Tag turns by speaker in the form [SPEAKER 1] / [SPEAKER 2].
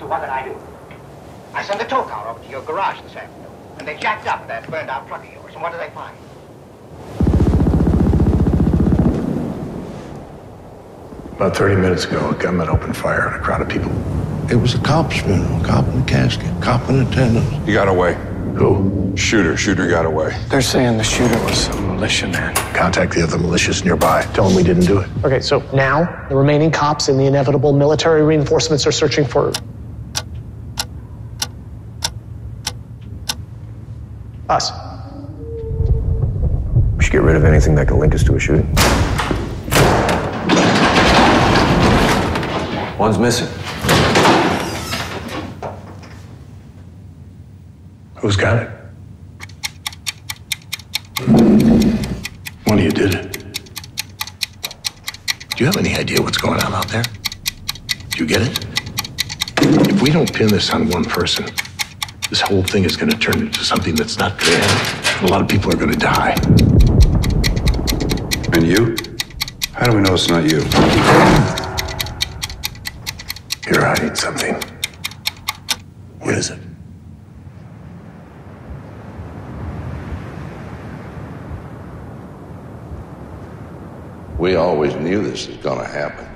[SPEAKER 1] So what did I do? I sent a tow car over to your garage this afternoon, and they jacked up that burned-out truck of yours. And what did they find?
[SPEAKER 2] About 30 minutes ago, a gunman opened fire on a crowd of people.
[SPEAKER 3] It was a cop's funeral, cop in the casket, cop in attendance.
[SPEAKER 4] He got away.
[SPEAKER 2] Who?
[SPEAKER 4] Shooter. Shooter got away.
[SPEAKER 5] They're saying the shooter was a militia man.
[SPEAKER 2] Contact the other militias nearby. Tell them we didn't do it.
[SPEAKER 6] Okay, so now the remaining cops and the inevitable military reinforcements are searching for us.
[SPEAKER 7] We should get rid of anything that can link us to a shooting. One's missing.
[SPEAKER 2] Who's got it? One of you did it. Do you have any idea what's going on out there? Do you get it? If we don't pin this on one person, this whole thing is going to turn into something that's not going to. A lot of people are going to die.
[SPEAKER 4] And you? How do we know it's not you?
[SPEAKER 2] You're hiding something. What is it?
[SPEAKER 3] We always knew this was gonna happen.